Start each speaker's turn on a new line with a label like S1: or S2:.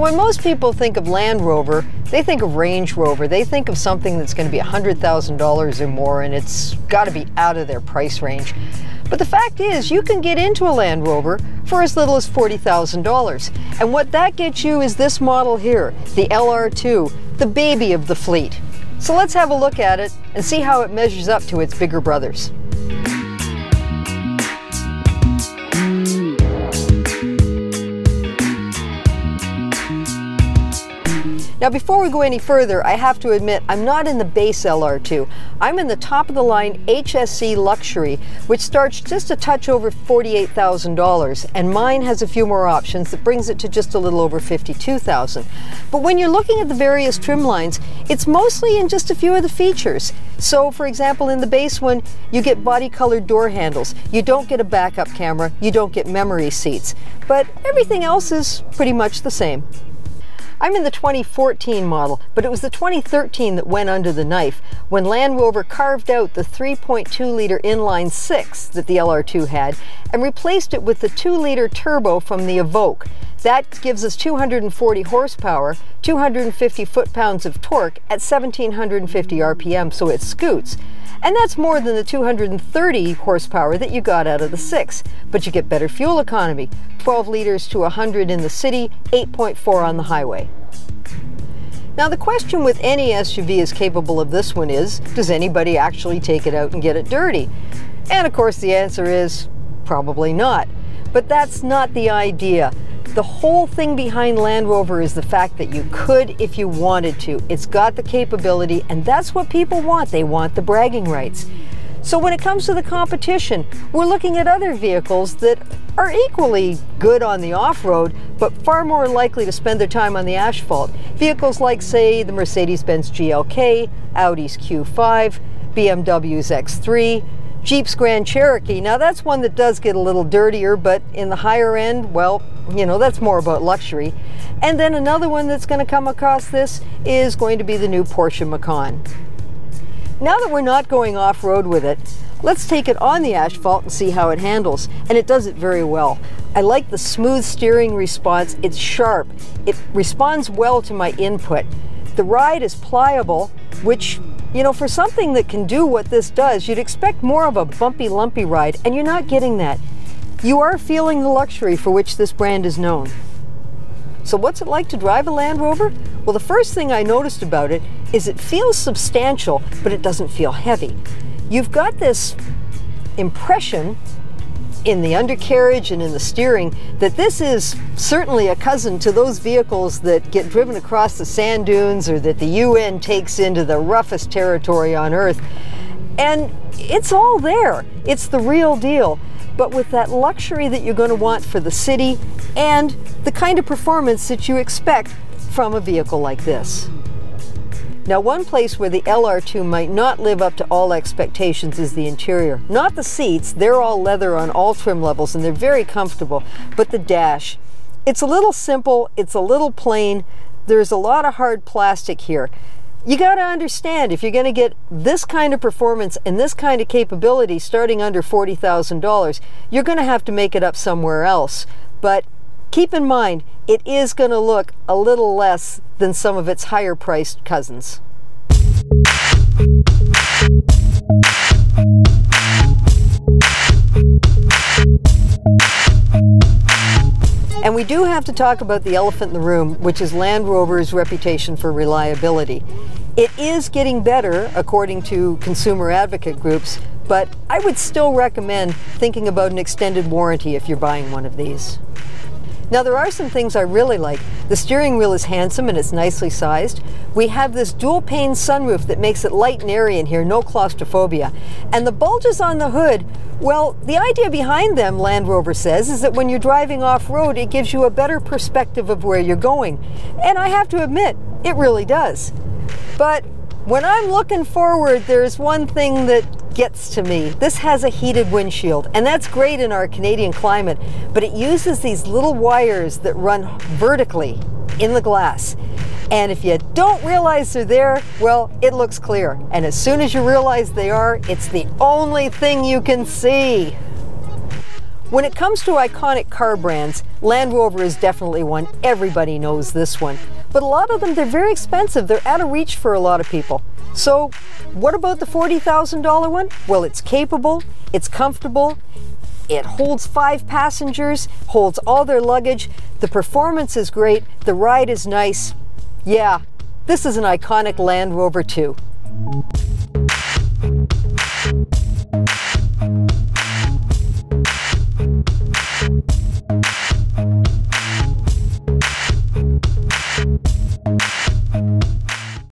S1: Now, when most people think of Land Rover, they think of Range Rover. They think of something that's going to be $100,000 or more, and it's got to be out of their price range. But the fact is, you can get into a Land Rover for as little as $40,000. And what that gets you is this model here, the LR2, the baby of the fleet. So let's have a look at it and see how it measures up to its bigger brothers. Now before we go any further, I have to admit I'm not in the base LR2. I'm in the top of the line HSE Luxury, which starts just a touch over $48,000, and mine has a few more options that brings it to just a little over 52,000. But when you're looking at the various trim lines, it's mostly in just a few of the features. So for example, in the base one, you get body colored door handles. You don't get a backup camera. You don't get memory seats. But everything else is pretty much the same. I'm in the 2014 model, but it was the 2013 that went under the knife when Land Rover carved out the 3.2 litre inline six that the LR2 had and replaced it with the 2 litre turbo from the Evoque. That gives us 240 horsepower, 250 foot-pounds of torque at 1750 RPM, so it scoots. And that's more than the 230 horsepower that you got out of the 6. But you get better fuel economy 12 liters to 100 in the city, 8.4 on the highway. Now, the question with any SUV as capable of this one is does anybody actually take it out and get it dirty? And of course, the answer is probably not. But that's not the idea. The whole thing behind Land Rover is the fact that you could if you wanted to. It's got the capability, and that's what people want. They want the bragging rights. So when it comes to the competition, we're looking at other vehicles that are equally good on the off-road, but far more likely to spend their time on the asphalt. Vehicles like, say, the Mercedes-Benz GLK, Audi's Q5, BMW's X3, Jeep's Grand Cherokee. Now that's one that does get a little dirtier, but in the higher end, well, you know, that's more about luxury. And then another one that's going to come across this is going to be the new Porsche Macan. Now that we're not going off-road with it, let's take it on the asphalt and see how it handles. And it does it very well. I like the smooth steering response. It's sharp. It responds well to my input. The ride is pliable, which you know, for something that can do what this does, you'd expect more of a bumpy, lumpy ride, and you're not getting that. You are feeling the luxury for which this brand is known. So what's it like to drive a Land Rover? Well, the first thing I noticed about it is it feels substantial, but it doesn't feel heavy. You've got this impression in the undercarriage and in the steering that this is certainly a cousin to those vehicles that get driven across the sand dunes or that the UN takes into the roughest territory on earth. And it's all there. It's the real deal. But with that luxury that you're going to want for the city and the kind of performance that you expect from a vehicle like this. Now, one place where the LR2 might not live up to all expectations is the interior. Not the seats, they're all leather on all trim levels and they're very comfortable, but the dash. It's a little simple, it's a little plain, there's a lot of hard plastic here. You got to understand if you're going to get this kind of performance and this kind of capability starting under $40,000, you're going to have to make it up somewhere else. But keep in mind, it is going to look a little less than some of its higher priced cousins. And we do have to talk about the elephant in the room, which is Land Rover's reputation for reliability. It is getting better, according to consumer advocate groups, but I would still recommend thinking about an extended warranty if you're buying one of these. Now there are some things I really like. The steering wheel is handsome and it's nicely sized. We have this dual pane sunroof that makes it light and airy in here, no claustrophobia. And the bulges on the hood, well, the idea behind them, Land Rover says, is that when you're driving off-road, it gives you a better perspective of where you're going. And I have to admit, it really does. But when I'm looking forward, there's one thing that gets to me. This has a heated windshield, and that's great in our Canadian climate, but it uses these little wires that run vertically in the glass. And if you don't realize they're there, well, it looks clear. And as soon as you realize they are, it's the only thing you can see. When it comes to iconic car brands, Land Rover is definitely one. Everybody knows this one. But a lot of them, they're very expensive. They're out of reach for a lot of people. So, what about the $40,000 one? Well, it's capable, it's comfortable, it holds five passengers, holds all their luggage, the performance is great, the ride is nice. Yeah, this is an iconic Land Rover too.